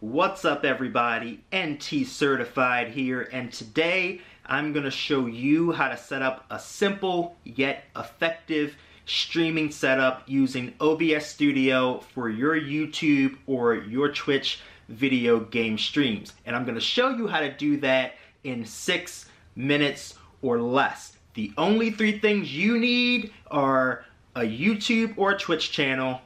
What's up everybody? NT Certified here and today I'm going to show you how to set up a simple yet effective streaming setup using OBS Studio for your YouTube or your Twitch video game streams. And I'm going to show you how to do that in six minutes or less. The only three things you need are a YouTube or Twitch channel,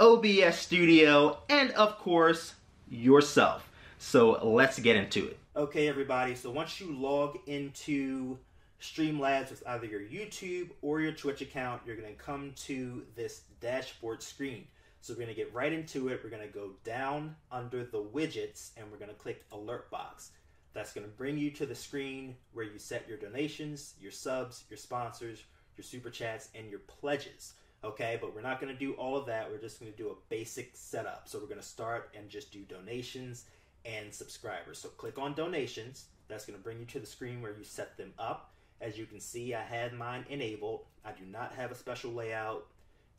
OBS Studio, and of course, yourself. So let's get into it. Okay, everybody, so once you log into Streamlabs with either your YouTube or your Twitch account, you're going to come to this dashboard screen. So we're going to get right into it. We're going to go down under the widgets and we're going to click alert box. That's going to bring you to the screen where you set your donations, your subs, your sponsors, your super chats, and your pledges okay? But we're not going to do all of that. We're just going to do a basic setup. So we're going to start and just do donations and subscribers. So click on donations. That's going to bring you to the screen where you set them up. As you can see, I had mine enabled. I do not have a special layout.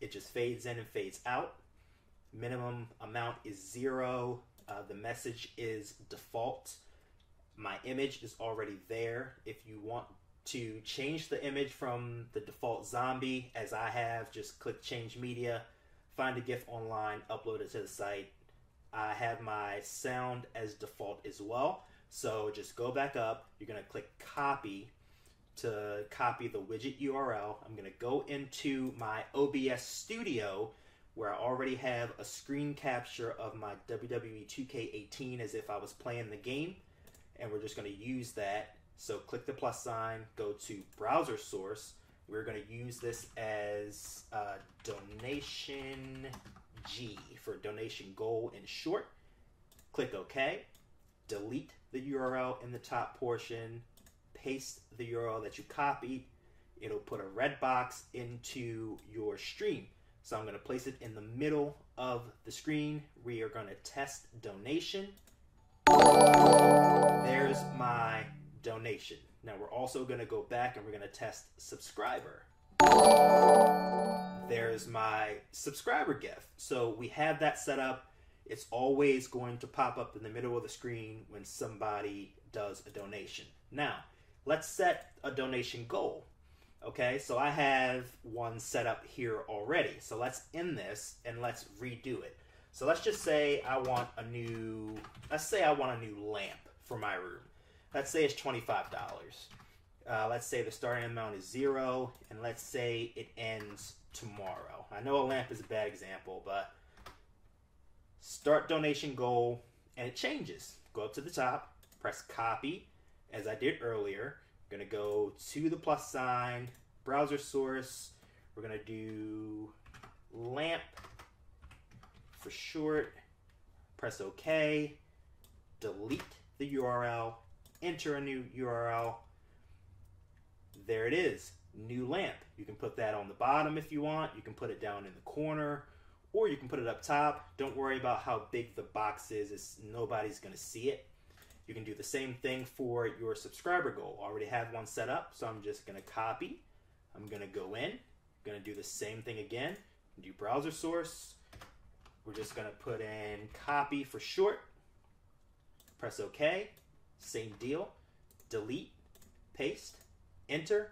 It just fades in and fades out. Minimum amount is zero. Uh, the message is default. My image is already there. If you want to change the image from the default zombie as I have. Just click change media, find a GIF online, upload it to the site. I have my sound as default as well. So just go back up. You're going to click copy to copy the widget URL. I'm going to go into my OBS Studio where I already have a screen capture of my WWE 2K18 as if I was playing the game. And we're just going to use that so click the plus sign, go to browser source. We're going to use this as uh, donation G for donation goal in short. Click OK. Delete the URL in the top portion. Paste the URL that you copied. It'll put a red box into your stream. So I'm going to place it in the middle of the screen. We are going to test donation. There's my donation. Now we're also going to go back and we're going to test subscriber. There's my subscriber gift. So we have that set up. It's always going to pop up in the middle of the screen when somebody does a donation. Now, let's set a donation goal. Okay, so I have one set up here already. So let's end this and let's redo it. So let's just say I want a new, let's say I want a new lamp for my room let's say it's $25. Uh, let's say the starting amount is zero, and let's say it ends tomorrow. I know a lamp is a bad example, but start donation goal, and it changes. Go up to the top, press copy, as I did earlier. Going to go to the plus sign, browser source. We're to do lamp for short. Press OK. Delete the URL enter a new URL. There it is, new lamp. You can put that on the bottom if you want. You can put it down in the corner or you can put it up top. Don't worry about how big the box is. It's, nobody's going to see it. You can do the same thing for your subscriber goal. I already have one set up, so I'm just going to copy. I'm going to go in. I'm going to do the same thing again. Do browser source. We're just going to put in copy for short. Press OK. Same deal. Delete, paste, enter.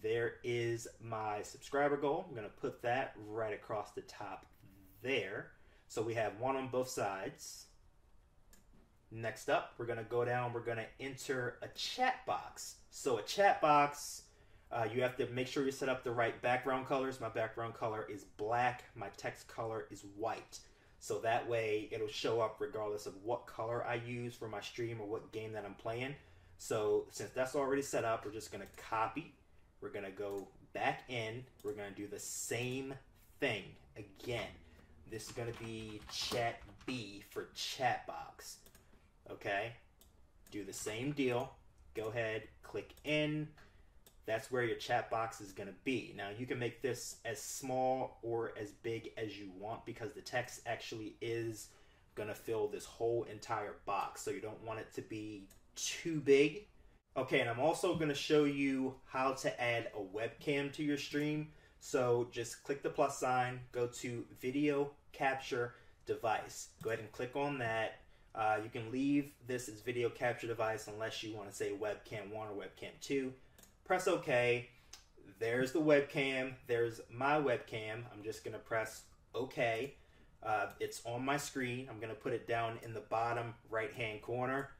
There is my subscriber goal. I'm going to put that right across the top there. So we have one on both sides. Next up, we're going to go down. We're going to enter a chat box. So a chat box, uh, you have to make sure you set up the right background colors. My background color is black. My text color is white. So that way it'll show up regardless of what color I use for my stream or what game that I'm playing. So since that's already set up, we're just to copy. We're to go back in. We're to do the same thing again. This is to be chat B for chat box. Okay? Do the same deal. Go ahead, click in that's where your chat box is going to be. Now, you can make this as small or as big as you want because the text actually is going to fill this whole entire box. So you don't want it to be too big. Okay, and I'm also going to show you how to add a webcam to your stream. So just click the plus sign, go to video capture, device. Go ahead and click on that. Uh, you can leave this as video capture device unless you want to say webcam 1 or webcam 2. Press OK. There's the webcam. There's my webcam. I'm just going to press OK. Uh, it's on my screen. I'm going to put it down in the bottom right hand corner.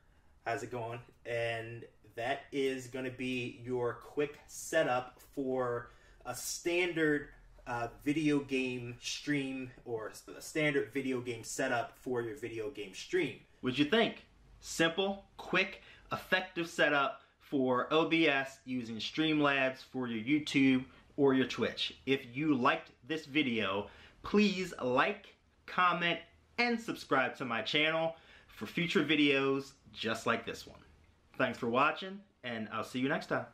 How's it going? And that is going to be your quick setup for a standard uh, video game stream or a standard video game setup for your video game stream. What'd you think? Simple, quick, effective setup for OBS using Streamlabs for your YouTube or your Twitch. If you liked this video, please like, comment, and subscribe to my channel for future videos just like this one. Thanks for watching, and I'll see you next time.